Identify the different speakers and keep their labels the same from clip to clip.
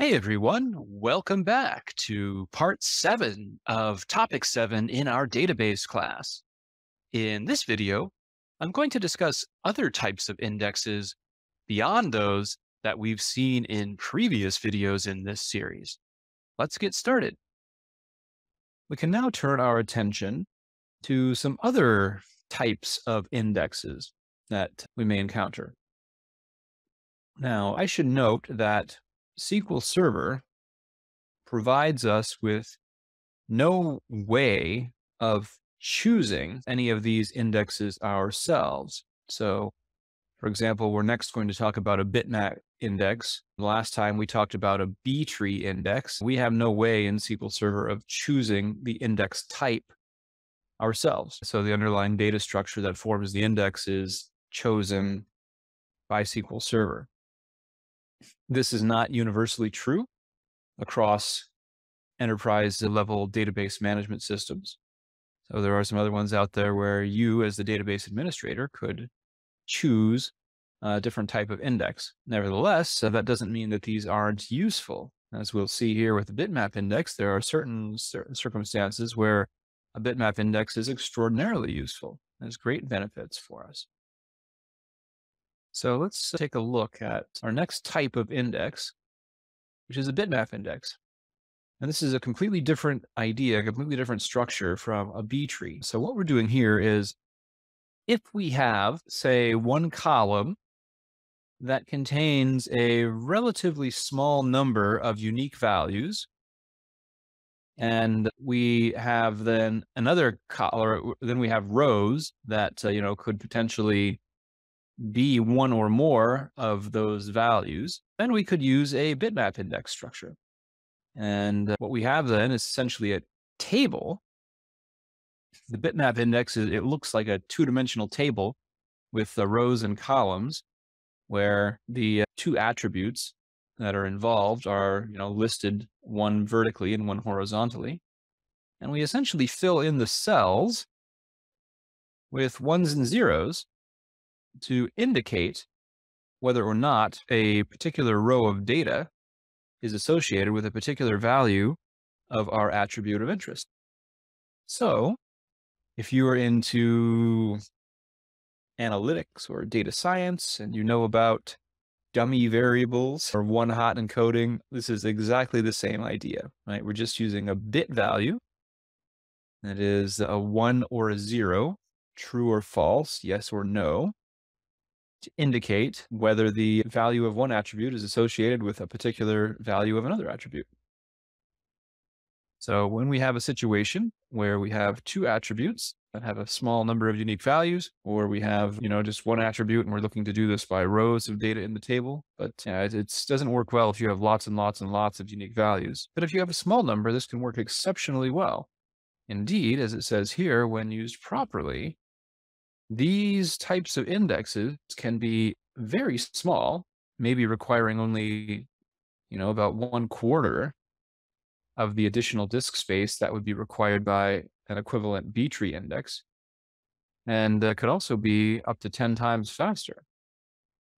Speaker 1: Hey everyone, welcome back to part seven of topic seven in our database class. In this video, I'm going to discuss other types of indexes beyond those that we've seen in previous videos in this series. Let's get started. We can now turn our attention to some other types of indexes that we may encounter. Now, I should note that SQL Server provides us with no way of choosing any of these indexes ourselves. So, for example, we're next going to talk about a bitmap index. Last time we talked about a B tree index. We have no way in SQL Server of choosing the index type ourselves. So the underlying data structure that forms the index is chosen by SQL Server. This is not universally true across enterprise level database management systems. So there are some other ones out there where you as the database administrator could choose a different type of index. Nevertheless, uh, that doesn't mean that these aren't useful. As we'll see here with the bitmap index, there are certain, certain circumstances where a bitmap index is extraordinarily useful. There's great benefits for us. So let's take a look at our next type of index, which is a bitmap index. And this is a completely different idea, a completely different structure from a B tree. So what we're doing here is if we have, say, one column that contains a relatively small number of unique values, and we have then another column, then we have rows that, uh, you know, could potentially be one or more of those values, then we could use a bitmap index structure. And uh, what we have then is essentially a table. The bitmap index is, it looks like a two-dimensional table with the rows and columns where the uh, two attributes that are involved are, you know, listed one vertically and one horizontally. And we essentially fill in the cells with ones and zeros to indicate whether or not a particular row of data is associated with a particular value of our attribute of interest. So if you are into analytics or data science and you know about dummy variables or one hot encoding, this is exactly the same idea, right? We're just using a bit value that is a one or a zero, true or false, yes or no, to indicate whether the value of one attribute is associated with a particular value of another attribute. So when we have a situation where we have two attributes that have a small number of unique values, or we have, you know, just one attribute and we're looking to do this by rows of data in the table, but it, it doesn't work well if you have lots and lots and lots of unique values. But if you have a small number, this can work exceptionally well. Indeed, as it says here, when used properly, these types of indexes can be very small, maybe requiring only, you know, about one quarter of the additional disk space that would be required by an equivalent B tree index. And uh, could also be up to 10 times faster.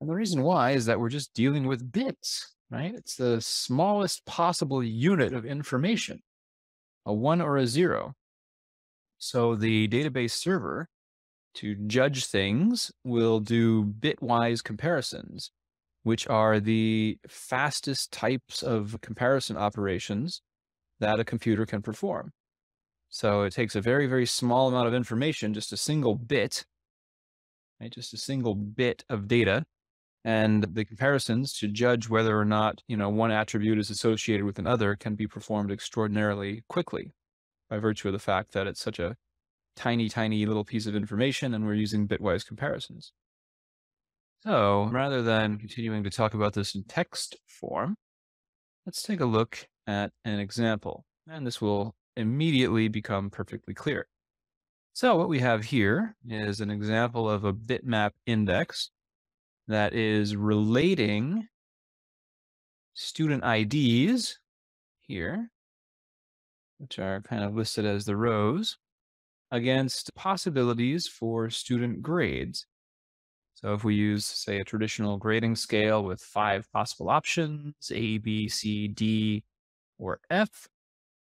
Speaker 1: And the reason why is that we're just dealing with bits, right? It's the smallest possible unit of information, a one or a zero. So the database server to judge things, we'll do bitwise comparisons, which are the fastest types of comparison operations that a computer can perform. So it takes a very, very small amount of information, just a single bit, right? Just a single bit of data. And the comparisons to judge whether or not, you know, one attribute is associated with another can be performed extraordinarily quickly by virtue of the fact that it's such a tiny, tiny little piece of information and we're using bitwise comparisons. So rather than continuing to talk about this in text form, let's take a look at an example. And this will immediately become perfectly clear. So what we have here is an example of a bitmap index that is relating student IDs here, which are kind of listed as the rows, against possibilities for student grades. So if we use, say, a traditional grading scale with five possible options, A, B, C, D, or F,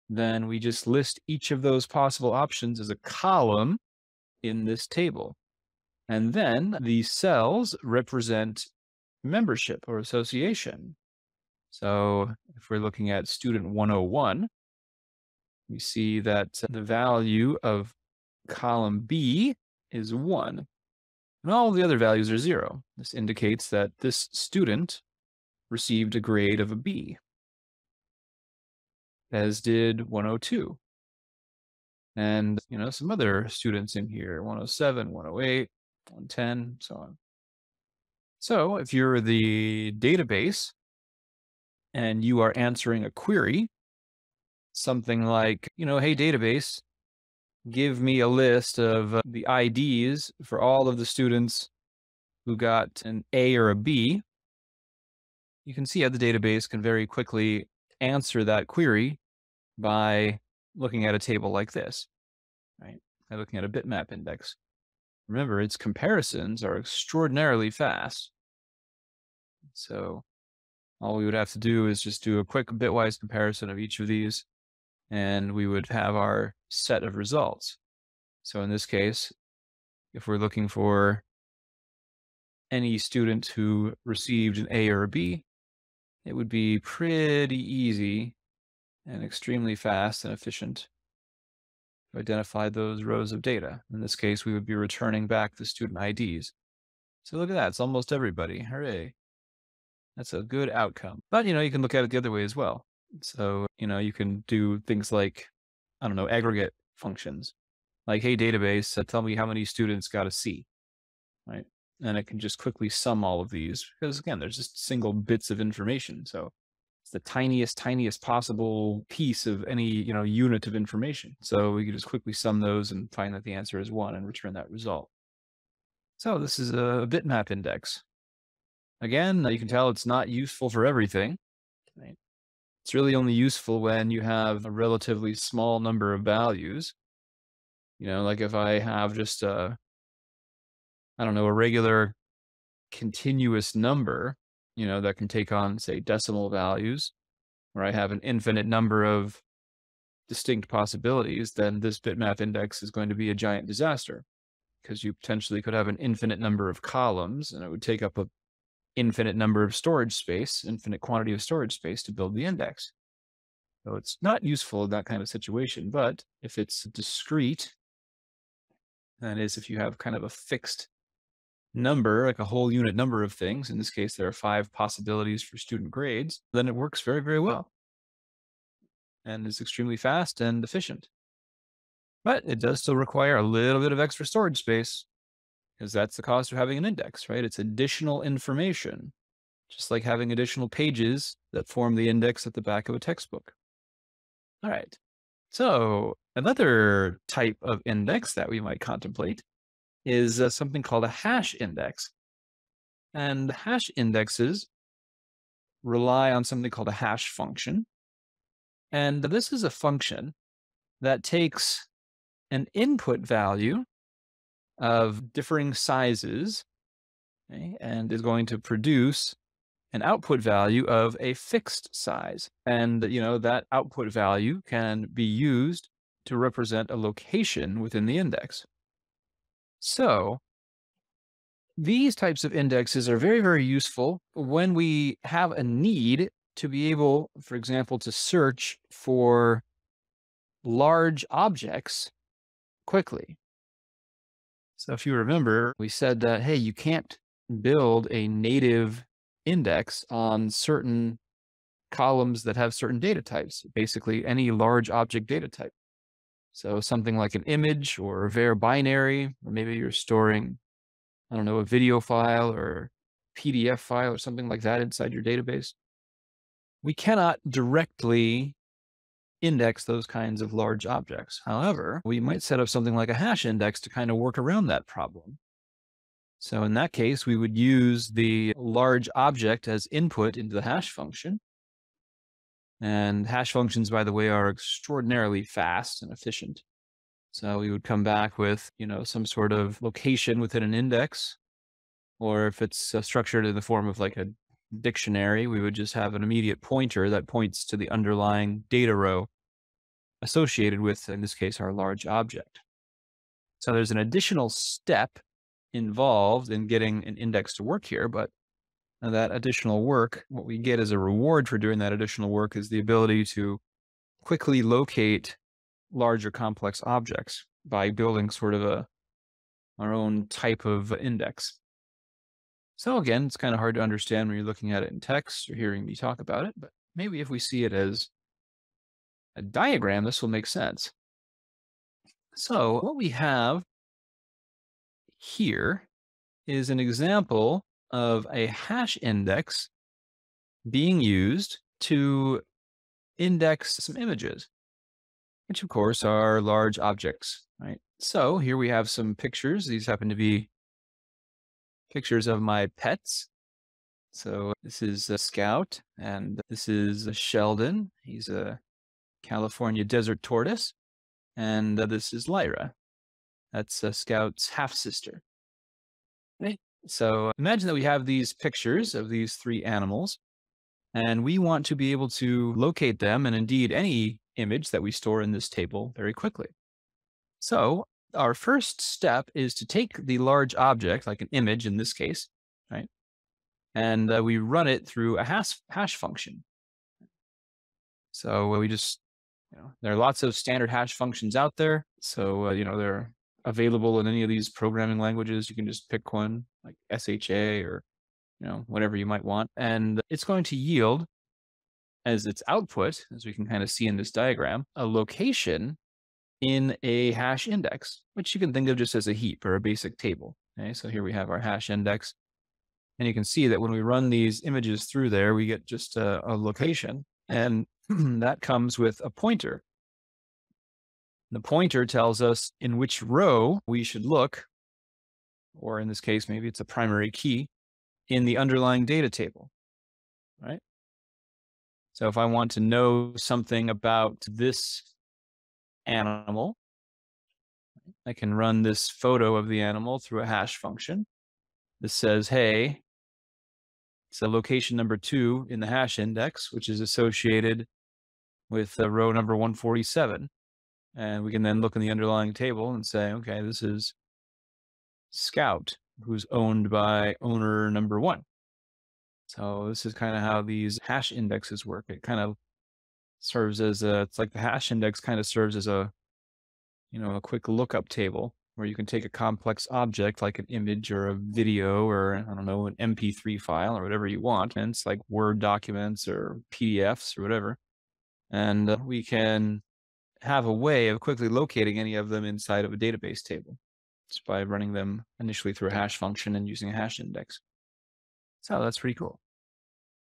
Speaker 1: then we just list each of those possible options as a column in this table. And then these cells represent membership or association. So if we're looking at student 101, we see that the value of column B is 1, and all the other values are 0. This indicates that this student received a grade of a B, as did 102. And, you know, some other students in here, 107, 108, 110, so on. So if you're the database and you are answering a query, something like, you know, hey, database, give me a list of uh, the IDs for all of the students who got an A or a B, you can see how the database can very quickly answer that query by looking at a table like this, right? By looking at a bitmap index. Remember, its comparisons are extraordinarily fast. So all we would have to do is just do a quick bitwise comparison of each of these and we would have our set of results. So in this case, if we're looking for any student who received an A or a B, it would be pretty easy and extremely fast and efficient to identify those rows of data. In this case, we would be returning back the student IDs. So look at that, it's almost everybody. Hooray. That's a good outcome. But, you know, you can look at it the other way as well. So, you know, you can do things like, I don't know, aggregate functions. Like, hey, database, uh, tell me how many students got a C, right? And it can just quickly sum all of these because, again, there's just single bits of information. So it's the tiniest, tiniest possible piece of any, you know, unit of information. So we can just quickly sum those and find that the answer is one and return that result. So this is a bitmap index. Again, you can tell it's not useful for everything. Right? It's really only useful when you have a relatively small number of values. You know, like if I have just a, I don't know, a regular continuous number, you know, that can take on, say, decimal values, where I have an infinite number of distinct possibilities, then this bitmap index is going to be a giant disaster because you potentially could have an infinite number of columns and it would take up a infinite number of storage space, infinite quantity of storage space to build the index. So it's not useful in that kind of situation, but if it's discrete, that is, if you have kind of a fixed number, like a whole unit number of things, in this case, there are five possibilities for student grades, then it works very, very well and is extremely fast and efficient. But it does still require a little bit of extra storage space because that's the cost of having an index, right? It's additional information, just like having additional pages that form the index at the back of a textbook. All right. So another type of index that we might contemplate is uh, something called a hash index. And hash indexes rely on something called a hash function. And this is a function that takes an input value of differing sizes okay, and is going to produce an output value of a fixed size. And, you know, that output value can be used to represent a location within the index. So these types of indexes are very, very useful when we have a need to be able, for example, to search for large objects quickly. So if you remember, we said that, hey, you can't build a native index on certain columns that have certain data types, basically any large object data type. So something like an image or a var binary, or maybe you're storing, I don't know, a video file or PDF file or something like that inside your database. We cannot directly index those kinds of large objects. However, we might set up something like a hash index to kind of work around that problem. So in that case, we would use the large object as input into the hash function. And hash functions, by the way, are extraordinarily fast and efficient. So we would come back with, you know, some sort of location within an index Or if it's uh, structured in the form of like a dictionary, we would just have an immediate pointer that points to the underlying data row associated with, in this case, our large object. So there's an additional step involved in getting an index to work here, but that additional work, what we get as a reward for doing that additional work is the ability to quickly locate larger complex objects by building sort of a our own type of index. So again, it's kind of hard to understand when you're looking at it in text or hearing me talk about it, but maybe if we see it as a diagram, this will make sense. So what we have here is an example of a hash index being used to index some images, which of course are large objects, right? So here we have some pictures. These happen to be pictures of my pets. So this is a Scout, and this is a Sheldon. He's a California desert tortoise. And uh, this is Lyra. That's a Scout's half sister. So imagine that we have these pictures of these three animals, and we want to be able to locate them and indeed any image that we store in this table very quickly. So our first step is to take the large object, like an image in this case, right? And uh, we run it through a hash, hash function. So uh, we just, you know, there are lots of standard hash functions out there. So, uh, you know, they're available in any of these programming languages. You can just pick one like SHA or, you know, whatever you might want. And it's going to yield as its output, as we can kind of see in this diagram, a location in a hash index, which you can think of just as a heap or a basic table. Okay, so here we have our hash index. And you can see that when we run these images through there, we get just a, a location. And that comes with a pointer. The pointer tells us in which row we should look, or in this case, maybe it's a primary key, in the underlying data table, right? So if I want to know something about this animal. I can run this photo of the animal through a hash function. This says, hey, it's a location number two in the hash index, which is associated with the row number 147. And we can then look in the underlying table and say, okay, this is Scout, who's owned by owner number one. So this is kind of how these hash indexes work. It kind of serves as a it's like the hash index kind of serves as a you know a quick lookup table where you can take a complex object like an image or a video or I don't know an MP3 file or whatever you want, and it's like Word documents or PDFs or whatever, and uh, we can have a way of quickly locating any of them inside of a database table just by running them initially through a hash function and using a hash index. So that's pretty cool.